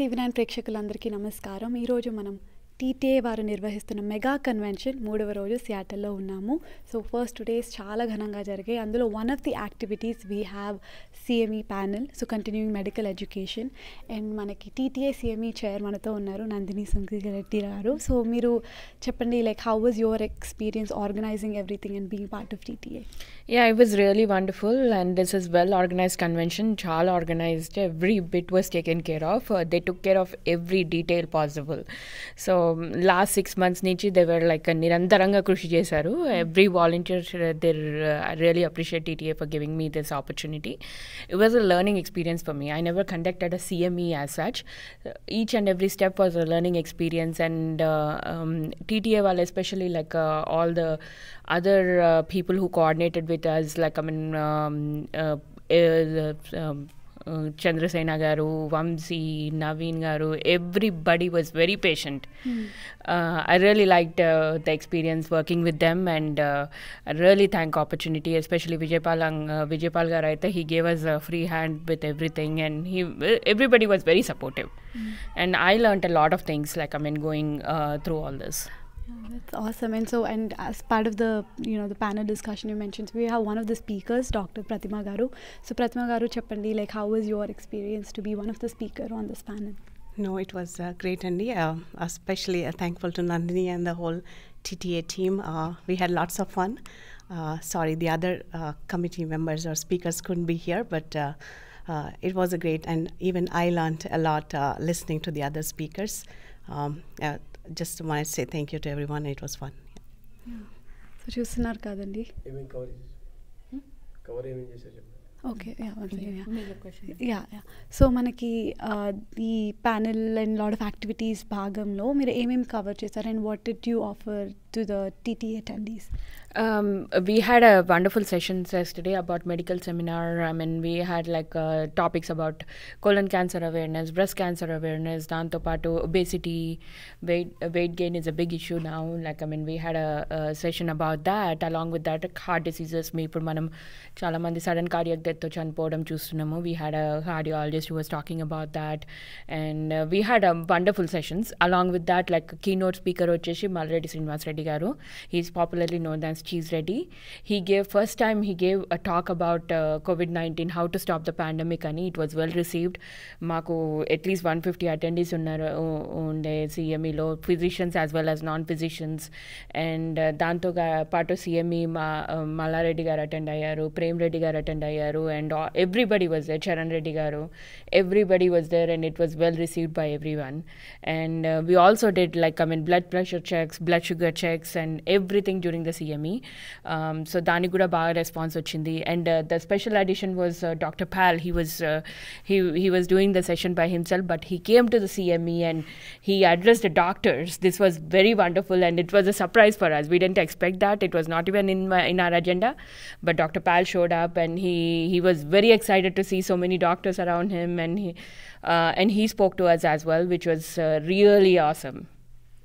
TV nine ప్రేక్షకులందరికీ నమస్కారం. ఈరోజు మనం టీటీఏ వారు నిర్వహిస్తున్న మెగా కన్వెన్షన్ మూడవ రోజు సియాటల్లో ఉన్నాము. సో ఫస్ట్ టూ డేస్ చాలా ఘనంగా జరిగాయి. అందులో one of the activities we have CME panel so continuing medical education and మనకి టీటీఏ సిఎంఈ చైర్ మనతో ఉన్నారు నందిని రెడ్డి గారు. సో మీరు చెప్పండి like how was your experience organising everything and being part of TTA? Yeah I was really wonderful and this is well organise convention చాలా organised every bit was taken care of they took care of every detail possible so So um, last six months నుంచి they were like a నిరంతరంగా కృషి చేశారు every volunteer they uh, really appreciate TTA for giving me this opportunity. It was a learning experience for me. I never conducted a CME as such. Uh, each and every step was a learning experience, and uh, um, TTA while especially like uh, all the other uh, people who coordinated with us, like I mean, um, uh, uh, um, uh, Chandrasena garu, Vamsi, Naveen garu, everybody was very patient. Uh, I really liked uh, the experience working with them, and uh, I really thank opportunity, especially Vijaypal. Uh, Vijaypal garu, aithe, he gave us a free hand with everything, and he everybody was and. Yeah, that's awesome. And so, and as part of the you know the panel discussion you mentioned, so we have one of the speakers, Dr. Pratima Garu. So, Pratima Garu, Chappandi, like how was your experience to be one of the speaker on this panel? No, it was uh, great, Andy. Uh, especially uh, thankful to Nandini and the whole TTA team. Uh, we had lots of fun. Uh, sorry, the other committee members or speakers couldn't be here, but uh, uh, it was a great, and even I learned a lot uh, listening to the other speakers. Um, uh, just wanted to say thank you to everyone. It was fun. So చూస్తున్నారు కదండి ఏమేమి cover cover ఏమేమి చేశారు చెప్పండి okay yeah yeah so మనకి ఈ panel and lot of activities భాగంలో మీరు ఏమేమి కవర్ చేశారు and what did you offer to the TT attendees Um, we had a wonderful sessions yesterday about medical seminar. I mean, we had like uh, topics about colon cancer awareness, breast cancer awareness, danto pato obesity, weight uh, weight gain is a big issue now. Like I mean, we had a, a session about that. Along with that, heart diseases. మీ ఇప్పుడు మనం చాలా మంది sudden cardiac డెత్తో చనిపోవడం చూస్తున్నాము we had a cardiologist was talking about that and we had a wonderful sessions along with that like keynote speaker వచ్చేసి మల్రెడ్డి శ్రీనివాస్ రెడ్డి గారు he's popularly known as cheese Reddy he gave first time he gave a talk about Covid nineteen how to stop the pandemic అని it was well received మాకు at least one fifty attendees ఉన్నారు ఉ- ఉండే సిఎంఈలో physicians as well as non physicians and దాంతో గా- పాటు CME మా మల్లారెడ్డి గారు attend అయ్యారు ప్రేమ్ రెడ్డి గారు అటెండ్ అయ్యారు and everybody was there Charan Reddy గారు everybody was there and it was well received by every one and we also did like I mean blood pressure checks blood sugar checks and everything during the CME so దానికి కూడా బాగా response వచ్చింది and the special addition was doctor Paul he was he he was doing the session by himself, but he came to the CME and he addressed the doctors. This was very wonderful, and it was a surprise for us. We didn't expect that. It was not even in my, in our agenda, but Dr. Pal showed up, and he he was very excited to see so many doctors around him, and he uh, and he spoke to us as well, which was uh, really awesome.